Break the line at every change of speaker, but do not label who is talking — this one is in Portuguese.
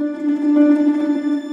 Música